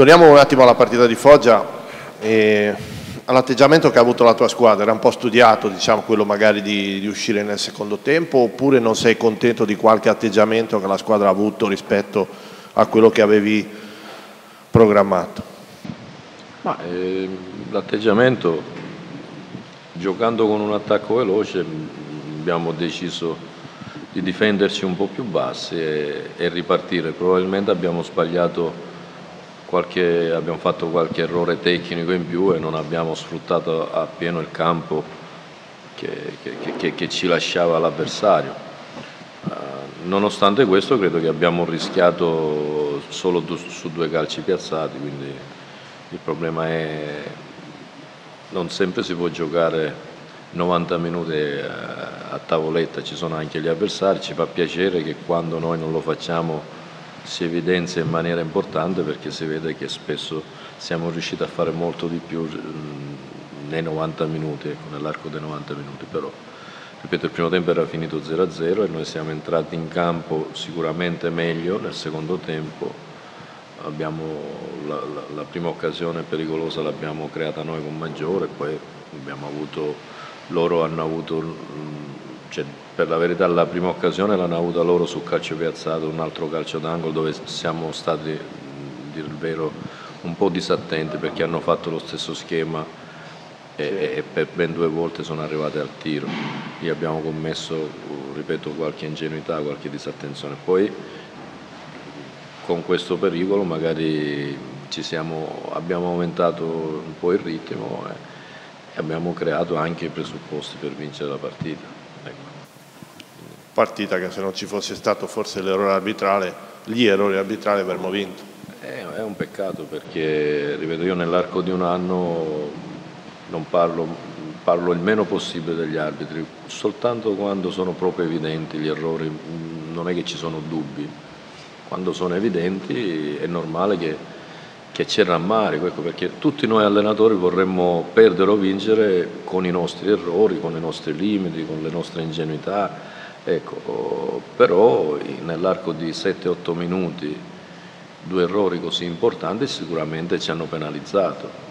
Torniamo un attimo alla partita di Foggia e all'atteggiamento che ha avuto la tua squadra. Era un po' studiato, diciamo, quello magari di, di, uscire nel secondo tempo oppure non sei contento di qualche atteggiamento che la squadra ha avuto rispetto a quello che avevi programmato? Eh, l'atteggiamento, giocando con un attacco veloce, abbiamo deciso di difenderci un po' più bassi e, e ripartire. Probabilmente abbiamo sbagliato qualche, abbiamo fatto qualche errore tecnico in più e non abbiamo sfruttato appieno il campo che, che, che, che ci lasciava l'avversario. Uh, nonostante questo credo che abbiamo rischiato solo su due calci piazzati, quindi il problema è non sempre si può giocare 90 minuti eh, a tavoletta, ci sono anche gli avversari, ci fa piacere che quando noi non lo facciamo si evidenzia in maniera importante perché si vede che spesso siamo riusciti a fare molto di più mm, nei 90 minuti, ecco, nell'arco dei 90 minuti, però ripeto il primo tempo era finito 0-0 e noi siamo entrati in campo sicuramente meglio nel secondo tempo, abbiamo, la, la, la prima occasione pericolosa l'abbiamo creata noi con Maggiore, poi abbiamo avuto, loro hanno avuto mm, cioè, per la verità la prima occasione l'hanno avuta loro sul calcio piazzato, un altro calcio d'angolo dove siamo stati, a dire il vero, un po' disattenti perché hanno fatto lo stesso schema e, e per ben due volte sono arrivate al tiro. Lì abbiamo commesso, ripeto, qualche ingenuità, qualche disattenzione. Poi con questo pericolo magari siamo, abbiamo aumentato un po' il ritmo e abbiamo creato anche i presupposti per vincere la partita partita che se non ci fosse stato forse l'errore arbitrale, gli errori arbitrali avremmo vinto. È un peccato perché, ripeto, io nell'arco di un anno non parlo, parlo il meno possibile degli arbitri, soltanto quando sono proprio evidenti gli errori, non è che ci sono dubbi. Quando sono evidenti è normale che, che c'è rammarico, ecco, perché tutti noi allenatori vorremmo perdere o vincere con i nostri errori, con i nostri limiti, con le nostre ingenuità Ecco, però nell'arco di 7-8 minuti due errori così importanti sicuramente ci hanno penalizzato.